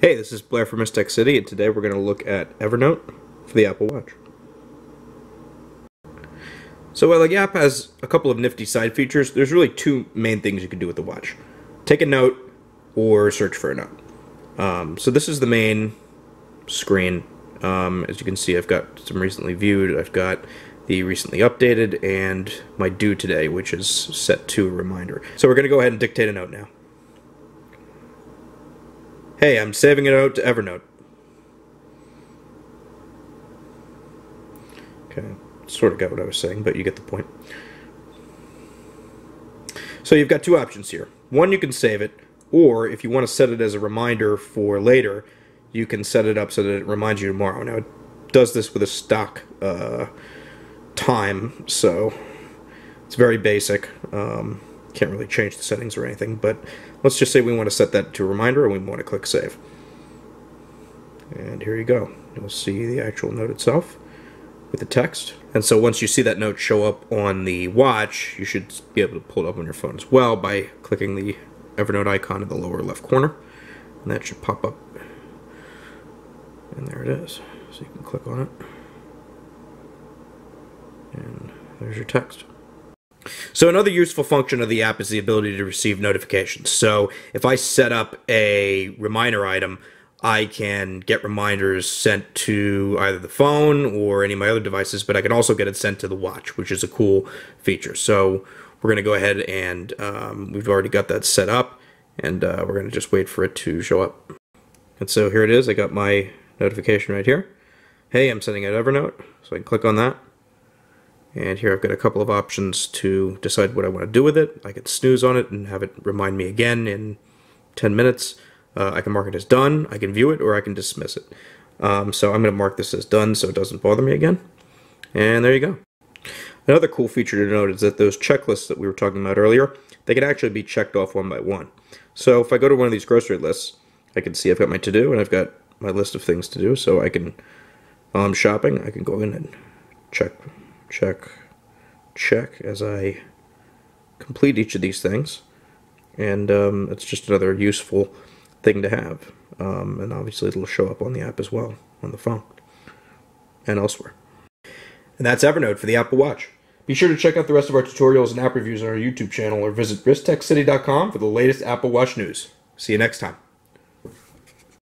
Hey, this is Blair from WristTech City, and today we're going to look at Evernote for the Apple Watch. So while the app has a couple of nifty side features, there's really two main things you can do with the watch. Take a note or search for a note. Um, so this is the main screen. Um, as you can see, I've got some recently viewed, I've got the recently updated, and my due today, which is set to a reminder. So we're going to go ahead and dictate a note now. Hey, I'm saving it out to Evernote. Okay, sort of got what I was saying, but you get the point. So you've got two options here. One, you can save it, or if you want to set it as a reminder for later, you can set it up so that it reminds you tomorrow. Now, it does this with a stock uh, time, so it's very basic. Um, can't really change the settings or anything, but let's just say we want to set that to a reminder and we want to click save. And here you go. You'll see the actual note itself with the text. And so once you see that note show up on the watch, you should be able to pull it up on your phone as well by clicking the Evernote icon in the lower left corner. And that should pop up. And there it is. So you can click on it. And there's your text. So another useful function of the app is the ability to receive notifications. So if I set up a reminder item, I can get reminders sent to either the phone or any of my other devices, but I can also get it sent to the watch, which is a cool feature. So we're going to go ahead and um, we've already got that set up, and uh, we're going to just wait for it to show up. And so here it is. I got my notification right here. Hey, I'm sending out Evernote, so I can click on that. And here I've got a couple of options to decide what I want to do with it. I can snooze on it and have it remind me again in 10 minutes. Uh, I can mark it as done, I can view it, or I can dismiss it. Um, so I'm going to mark this as done so it doesn't bother me again. And there you go. Another cool feature to note is that those checklists that we were talking about earlier, they can actually be checked off one by one. So if I go to one of these grocery lists, I can see I've got my to-do and I've got my list of things to do. So I can, while I'm shopping, I can go in and check check, check as I complete each of these things. And um, it's just another useful thing to have. Um, and obviously it'll show up on the app as well, on the phone and elsewhere. And that's Evernote for the Apple Watch. Be sure to check out the rest of our tutorials and app reviews on our YouTube channel or visit wristtechcity.com for the latest Apple Watch news. See you next time.